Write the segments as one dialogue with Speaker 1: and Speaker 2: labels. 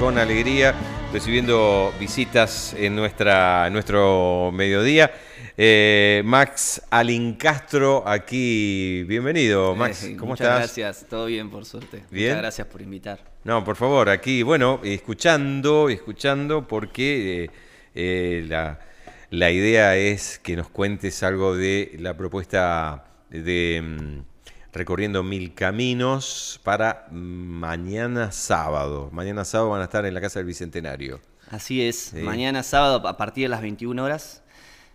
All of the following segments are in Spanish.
Speaker 1: con alegría recibiendo visitas en, nuestra, en nuestro mediodía. Eh, Max Alincastro aquí, bienvenido Max,
Speaker 2: Eh,
Speaker 1: ¿cómo
Speaker 2: muchas
Speaker 1: estás?
Speaker 2: gracias, todo bien por suerte.
Speaker 1: Bien.
Speaker 2: Muchas gracias por invitar.
Speaker 1: No, por favor, aquí, bueno, escuchando, escuchando, porque eh, eh, la, la idea es que nos cuentes algo de la propuesta de mm, Recorriendo Mil Caminos para mañana sábado. Mañana sábado van a estar en la Casa del Bicentenario.
Speaker 2: Así es,
Speaker 1: Sí.
Speaker 2: mañana sábado a partir de las 21 horas,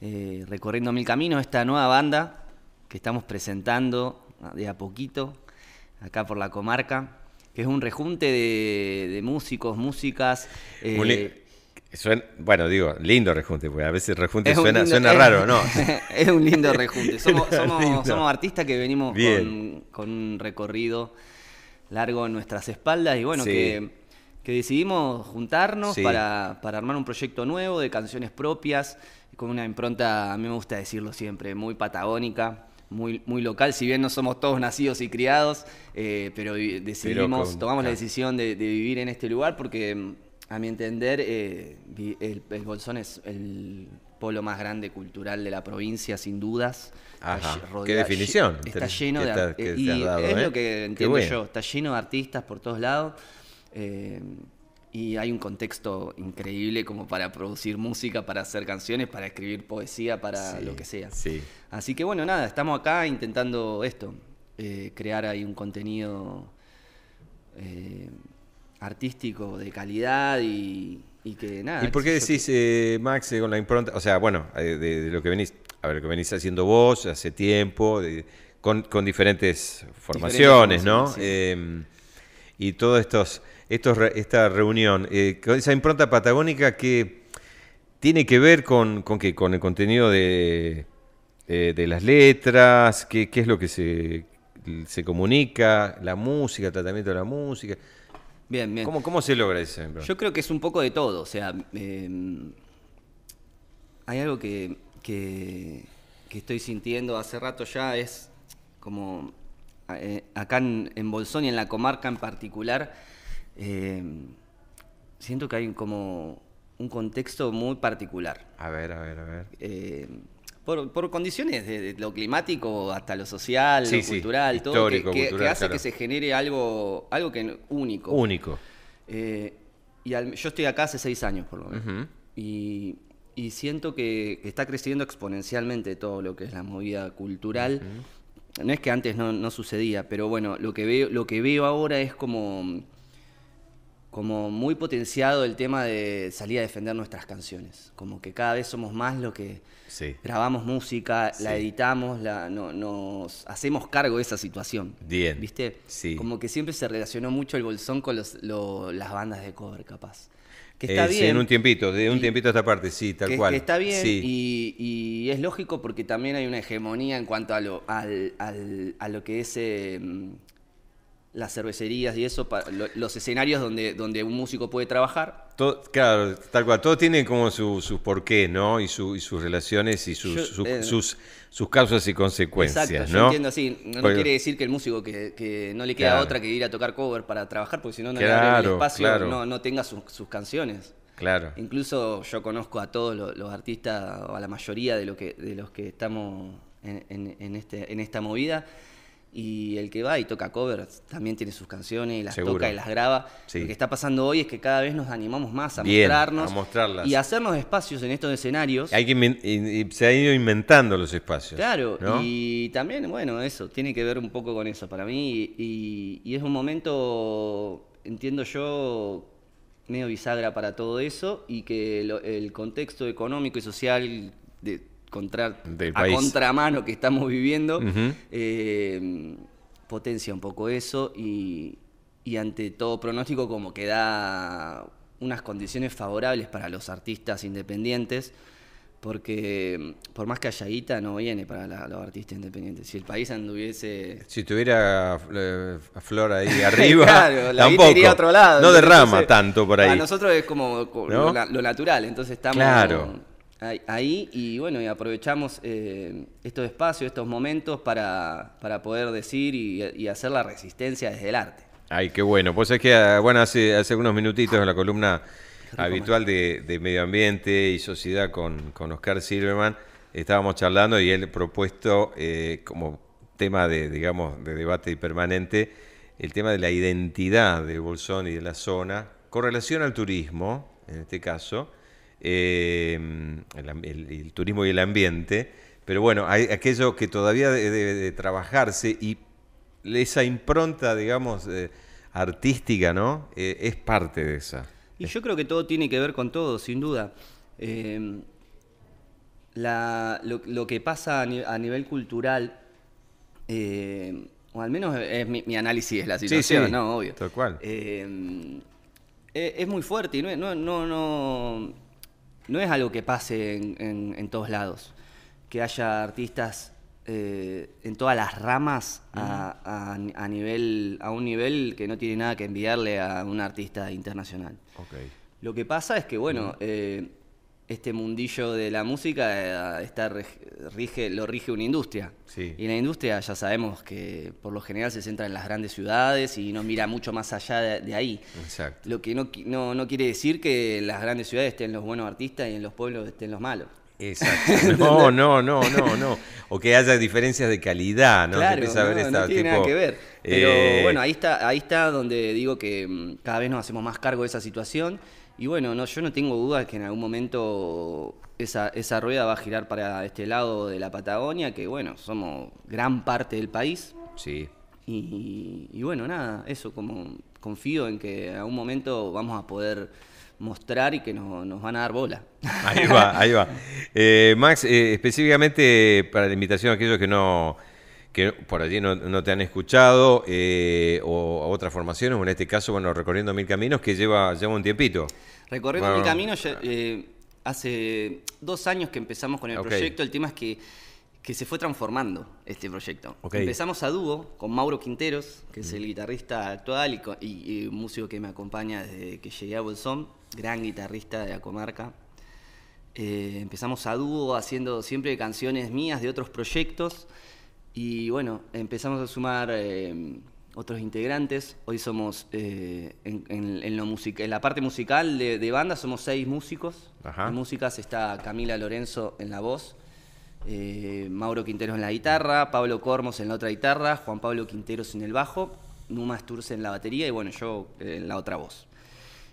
Speaker 2: eh, recorriendo Mil Caminos, esta nueva banda que estamos presentando de a poquito acá por la comarca, que es un rejunte de, de músicos, músicas. eh,
Speaker 1: suena- bueno, digo, lindo rejunte, porque a veces rejunte suena,
Speaker 2: lindo-
Speaker 1: suena
Speaker 2: es-
Speaker 1: raro, ¿no?
Speaker 2: es un lindo rejunte. Somos,
Speaker 1: Lindo.
Speaker 2: somos, somos artistas que venimos con, un recorrido largo en nuestras espaldas y bueno,
Speaker 1: Sí.
Speaker 2: que, que decidimos juntarnos
Speaker 1: Sí.
Speaker 2: para, para armar un proyecto nuevo de canciones propias, con una impronta, a mí me gusta decirlo siempre, muy patagónica. Muy, muy local, si bien no somos todos nacidos y criados, eh, pero decidimos,
Speaker 1: con-
Speaker 2: tomamos la decisión de, de vivir en este lugar porque, a mi entender, eh, el, el Bolsón es el polo más grande cultural de la provincia, sin dudas. Está
Speaker 1: Ajá, qué definición
Speaker 2: Está lleno
Speaker 1: que
Speaker 2: de
Speaker 1: que te
Speaker 2: y
Speaker 1: dado,
Speaker 2: es
Speaker 1: ¿eh?
Speaker 2: lo que
Speaker 1: Qué
Speaker 2: entiendo
Speaker 1: bueno.
Speaker 2: yo. Está lleno de artistas por todos lados. eh, y hay un contexto increíble como para producir música, para hacer canciones, para escribir poesía, para
Speaker 1: Sí,
Speaker 2: lo que sea.
Speaker 1: Sí.
Speaker 2: Así que bueno, nada, estamos acá intentando esto, eh, crear ahí un contenido eh, artístico de calidad y, y que nada.
Speaker 1: ¿Y por qué decís, eh, Max, eh, con la impronta, o sea, bueno, eh, de, de lo que venís, a ver, lo que venís haciendo vos hace tiempo, de- con, con diferentes formaciones, ¿no?
Speaker 2: sí.
Speaker 1: Eh, y todos estos, estos esta reunión, eh, con esa impronta patagónica que tiene que ver con, con qué, con el contenido de, de, de las letras, qué, qué es lo que se, se comunica, la música, el tratamiento de la música.
Speaker 2: Bien, bien.
Speaker 1: ¿Cómo, cómo se logra eso?
Speaker 2: Yo creo que es un poco de todo, o sea, eh, hay algo que, que, que estoy sintiendo hace rato ya, es como eh, acá en, en Bolsón y en la comarca en particular, eh, siento que hay como un contexto muy particular.
Speaker 1: A ver, a ver, a ver.
Speaker 2: Por, por condiciones de, de lo climático hasta lo social,
Speaker 1: Sí,
Speaker 2: lo
Speaker 1: sí,
Speaker 2: cultural, todo, que, que- que
Speaker 1: cultural,
Speaker 2: hace
Speaker 1: claro.
Speaker 2: que se genere algo, algo que único.
Speaker 1: Único.
Speaker 2: Eh, y al- yo estoy acá hace seis años, por lo menos. Y, y siento que, que está creciendo exponencialmente todo lo que es la movida cultural. No es que antes no, no sucedía, pero bueno, lo que veo, lo que veo ahora es como, como muy potenciado el tema de salir a defender nuestras canciones. Como que cada vez somos más lo que
Speaker 1: Sí.
Speaker 2: grabamos música,
Speaker 1: Sí.
Speaker 2: la editamos, la, no- nos hacemos cargo de esa situación.
Speaker 1: Bien.
Speaker 2: ¿Viste?
Speaker 1: Sí.
Speaker 2: Como que siempre se relacionó mucho el bolsón con los, lo- las bandas de cover, capaz. Que está
Speaker 1: sí,
Speaker 2: bien.
Speaker 1: en un tiempito, de un
Speaker 2: Y-
Speaker 1: tiempito a esta parte, sí, tal
Speaker 2: que,
Speaker 1: cual.
Speaker 2: que está bien
Speaker 1: Sí.
Speaker 2: y, y es lógico porque también hay una hegemonía en cuanto a lo, al, al- a lo que es eh, las cervecerías y eso, pa- lo- los escenarios donde, donde un músico puede trabajar.
Speaker 1: Todo- claro, tal cual. Todo tiene como su, su porqué, ¿no? Y, su, y sus relaciones y sus,
Speaker 2: Yo,
Speaker 1: su-
Speaker 2: eh,
Speaker 1: sus, sus causas y consecuencias,
Speaker 2: Exacto, yo
Speaker 1: ¿no?
Speaker 2: entiendo así. No, no
Speaker 1: Porque-
Speaker 2: quiere decir que el músico que, que no le queda
Speaker 1: Claro.
Speaker 2: otra que ir a tocar cover para trabajar, porque si no, no le abren el
Speaker 1: Claro,
Speaker 2: espacio,
Speaker 1: claro.
Speaker 2: no, no tenga sus- sus canciones.
Speaker 1: Claro.
Speaker 2: Incluso yo conozco a todos lo- los, artistas, o a la mayoría de, lo que, de los que estamos en, en- en este, en esta movida, y el que va y toca covers también tiene sus canciones y las
Speaker 1: Seguro.
Speaker 2: toca y las graba.
Speaker 1: Sí.
Speaker 2: Lo que está pasando hoy es que cada vez nos animamos más a
Speaker 1: Bien,
Speaker 2: mostrarnos
Speaker 1: a mostrarlas.
Speaker 2: y a hacernos espacios en estos escenarios.
Speaker 1: Hay que se han ido inventando los espacios.
Speaker 2: Claro,
Speaker 1: ¿no?
Speaker 2: y también, bueno, eso, tiene que ver un poco con eso para mí. Y, y es un momento, entiendo yo, medio bisagra para todo eso y que lo- el contexto económico y social de contra,
Speaker 1: Del
Speaker 2: a
Speaker 1: país.
Speaker 2: contramano que estamos viviendo eh, potencia un poco eso y, y ante todo pronóstico como que da unas condiciones favorables para los artistas independientes porque mm, por más que haya guita no viene para la- los artistas independientes. Si el país anduviese...
Speaker 1: Si tuviera eh, a Flor ahí arriba,
Speaker 2: Claro, la
Speaker 1: tampoco.
Speaker 2: iría a otro lado.
Speaker 1: No derrama
Speaker 2: Entonces,
Speaker 1: tanto por ahí.
Speaker 2: Para nosotros es como lo, na- lo natural, entonces estamos
Speaker 1: Claro.
Speaker 2: Ahí, ahí y bueno, y aprovechamos eh, estos espacios, estos momentos para, para poder decir y, y hacer la resistencia desde el arte.
Speaker 1: Ay, qué bueno. Pues es que, ah, bueno, hace, hace unos minutitos en la columna habitual de, Medio Ambiente y Sociedad con, con Oscar Silverman, estábamos charlando y él propuesto eh, como tema de, digamos, de debate permanente el tema de la identidad de Bolsón y de la zona con relación al turismo, en este caso, eh, el, turismo y el ambiente, pero bueno, hay aquello que todavía debe de, trabajarse y esa impronta, digamos, eh, artística, ¿no? es parte de esa.
Speaker 2: Y yo creo que todo tiene que ver con todo, sin duda. Eh, lo, que pasa a, nivel cultural, eh, o al menos es mi, análisis de la situación, ¿no? Obvio.
Speaker 1: Tal cual.
Speaker 2: Eh, es, muy fuerte y no, no, no, no, es algo que pase en todos lados. Que haya artistas eh, en todas las ramas a, nivel, a un nivel que no tiene nada que enviarle a un artista internacional. Lo que pasa es que, bueno, eh, este mundillo de la música eh, está, rige, lo rige una industria. Y la industria ya sabemos que por lo general se centra en las grandes ciudades y no mira mucho más allá de, ahí. Lo que no, no, no quiere decir que en las grandes ciudades estén los buenos artistas y en los pueblos estén los malos.
Speaker 1: Exacto. No, no, no, no, no. O que haya diferencias de calidad, ¿no?
Speaker 2: Claro, no, tiene nada que ver. Pero eh, bueno, ahí está, ahí está donde digo que mm, cada vez nos hacemos más cargo de esa situación. Y bueno, no, yo no tengo dudas que en algún momento esa, esa rueda va a girar para este lado de la Patagonia, que bueno, somos gran parte del país.
Speaker 1: Sí.
Speaker 2: Y, y bueno, nada, eso como confío en que en algún momento vamos a poder mostrar y que nos van a dar bola.
Speaker 1: Ahí va, ahí va. Eh, Max, eh, específicamente para la invitación a aquellos que no que por allí no, te han escuchado eh, o a otras formaciones, o en este caso, bueno, Recorriendo Mil Caminos, que lleva, lleva un tiempito.
Speaker 2: Recorriendo Mil Caminos, hace dos años que empezamos con el proyecto, el tema es que que se fue transformando este proyecto. Empezamos a dúo con Mauro Quinteros, que es el guitarrista actual y, músico que me acompaña desde que llegué a Bolsón, gran guitarrista de la comarca. Eh, empezamos a dúo haciendo siempre canciones mías de otros proyectos y bueno, empezamos a sumar eh, otros integrantes. Hoy somos eh, en, lo en, la parte musical de, banda somos seis músicos. En músicas está Camila Lorenzo en la voz. Eh, Mauro Quinteros en la guitarra, Pablo Cormos en la otra guitarra, Juan Pablo Quinteros en el bajo, Numa Sturce en la batería y bueno, yo en la otra voz.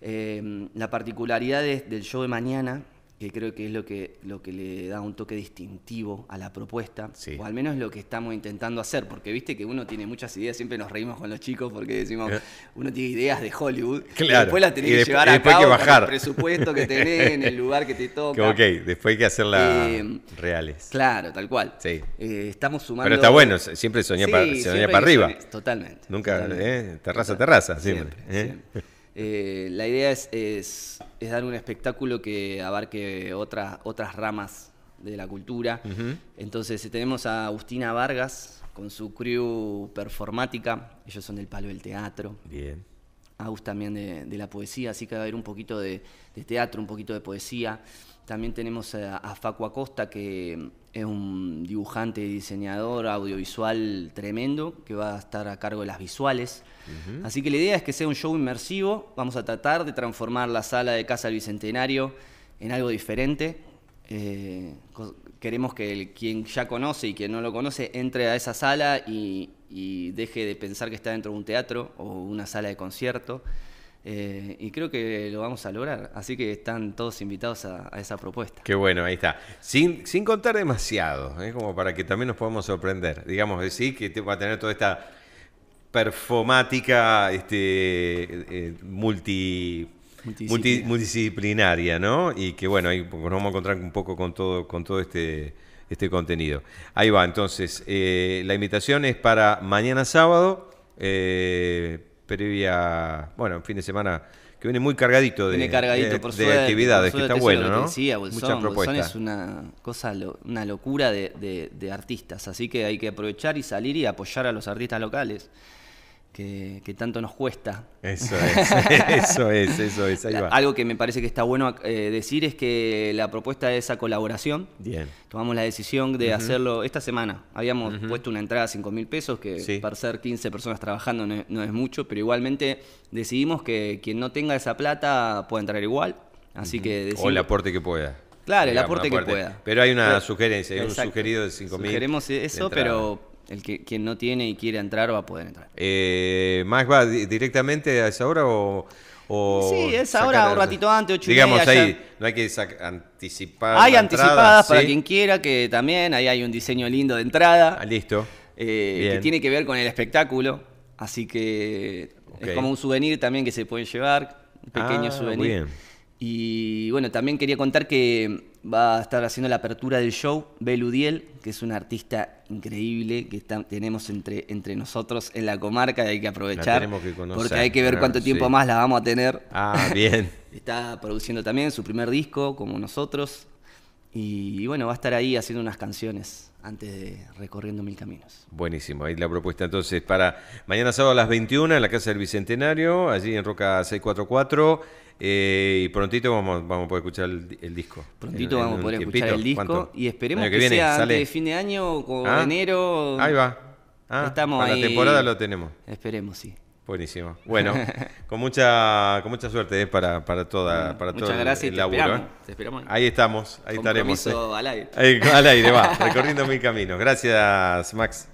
Speaker 2: Eh, la particularidad del show de mañana que creo que es lo que, lo que le da un toque distintivo a la propuesta, o al menos lo que estamos intentando hacer, porque viste que uno tiene muchas ideas, siempre nos reímos con los chicos porque decimos, eh. uno tiene ideas de Hollywood,
Speaker 1: y
Speaker 2: después las tenés que llevar a cabo con el presupuesto que tenés, en el lugar que te toca.
Speaker 1: ok, después hay que hacerlas eh, reales.
Speaker 2: Claro, tal cual.
Speaker 1: Sí.
Speaker 2: Eh, estamos sumando...
Speaker 1: Pero está bueno, siempre soñar para, para arriba.
Speaker 2: totalmente.
Speaker 1: Nunca, terraza, terraza, siempre.
Speaker 2: siempre. Eh, la idea es, es, dar un espectáculo que abarque otras otras ramas de la cultura. Entonces tenemos a Agustina Vargas con su crew performática, ellos son del palo del teatro.
Speaker 1: Bien.
Speaker 2: Agus también de, la poesía, así que va a haber un poquito de, teatro, un poquito de poesía. También tenemos a, a Facu Acosta, que es un dibujante y diseñador audiovisual tremendo que va a estar a cargo de las visuales. Así que la idea es que sea un show inmersivo. Vamos a tratar de transformar la sala de Casa del Bicentenario en algo diferente. Eh, queremos que quien ya conoce y quien no lo conoce entre a esa sala y, deje de pensar que está dentro de un teatro o una sala de concierto. Eh, y creo que lo vamos a lograr. Así que están todos invitados a, esa propuesta.
Speaker 1: Qué bueno, ahí está. Sin, sin contar demasiado, ¿eh? como para que también nos podamos sorprender. Digamos, decir que va a tener toda esta performática este, eh, multi, multidisciplinaria, ¿no? Y que bueno, ahí nos vamos a encontrar un poco con todo, con todo este, este contenido. Ahí va, entonces, la invitación es para mañana sábado. Eh, previa, bueno, fin de semana que viene muy cargadito de, actividades, que está bueno, ¿no?
Speaker 2: Muchas propuestas. es una cosa, una locura de, artistas, así que hay que aprovechar y salir y apoyar a los artistas locales, que, que tanto nos cuesta.
Speaker 1: Eso es, eso es, eso es, ahí va.
Speaker 2: Algo que me parece que está bueno eh, decir es que la propuesta de esa colaboración,
Speaker 1: Bien.
Speaker 2: tomamos la decisión de hacerlo esta semana. Habíamos puesto una entrada a 5 mil pesos, que
Speaker 1: Sí.
Speaker 2: para ser 15 personas trabajando no es, no es mucho, pero igualmente decidimos que quien no tenga esa plata puede entrar igual. Así que
Speaker 1: O el
Speaker 2: decidimos-
Speaker 1: aporte que pueda.
Speaker 2: Claro, el aporte que pueda.
Speaker 1: Pero hay una
Speaker 2: Pero-
Speaker 1: sugerencia, hay un sugerido de 5.000.
Speaker 2: Sugeremos
Speaker 1: de
Speaker 2: eso, pero el que quien no tiene y quiere entrar va a poder entrar.
Speaker 1: Eh, ¿Max va di- directamente a esa hora o...? o
Speaker 2: Sí, es ahora, un ratito antes, ocho y
Speaker 1: Digamos
Speaker 2: media,
Speaker 1: ahí, no hay que anticipar
Speaker 2: Hay
Speaker 1: la
Speaker 2: anticipadas
Speaker 1: entrada,
Speaker 2: para
Speaker 1: ¿sí?
Speaker 2: quien quiera, que también ahí hay un diseño lindo de entrada.
Speaker 1: Ah, listo.
Speaker 2: eh, que tiene que ver con el espectáculo. Así que es como un souvenir también que se pueden llevar, un pequeño
Speaker 1: Ah,
Speaker 2: souvenir.
Speaker 1: bien.
Speaker 2: Y bueno, también quería contar que va a estar haciendo la apertura del show Beludiel, que es una artista increíble que está- tenemos entre, entre nosotros en la comarca y hay que aprovechar.
Speaker 1: tenemos que conocer,
Speaker 2: porque hay que ver
Speaker 1: claro,
Speaker 2: cuánto tiempo
Speaker 1: sí.
Speaker 2: más la vamos a tener.
Speaker 1: Ah, bien.
Speaker 2: Está produciendo también su primer disco, como nosotros. Y, bueno, va a estar ahí haciendo unas canciones antes de Recorriendo Mil Caminos.
Speaker 1: Buenísimo, ahí la propuesta entonces para mañana sábado a las 21 en la Casa del Bicentenario, allí en Roca 644, eh, y prontito vamos, vamos a poder escuchar el, el disco.
Speaker 2: Prontito
Speaker 1: En-
Speaker 2: vamos a poder
Speaker 1: tiempito.
Speaker 2: escuchar el disco
Speaker 1: ¿Cuánto?
Speaker 2: y esperemos
Speaker 1: ¿Año
Speaker 2: que,
Speaker 1: viene?
Speaker 2: sea
Speaker 1: ¿Sale?
Speaker 2: antes de fin de año o
Speaker 1: Ah,
Speaker 2: enero.
Speaker 1: Ahí va. Ah,
Speaker 2: Estamos
Speaker 1: para
Speaker 2: ahí.
Speaker 1: la temporada lo tenemos.
Speaker 2: Esperemos, sí.
Speaker 1: Buenísimo. Bueno, con mucha con mucha suerte eh, para, para toda para
Speaker 2: Muchas
Speaker 1: todo el-
Speaker 2: gracias
Speaker 1: el
Speaker 2: te
Speaker 1: laburo.
Speaker 2: esperamos,
Speaker 1: eh.
Speaker 2: te esperamos.
Speaker 1: Ahí estamos, ahí estaremos. eh.
Speaker 2: Compromiso al aire.
Speaker 1: Ahí, al aire va, recorriendo mil caminos. Gracias, Max.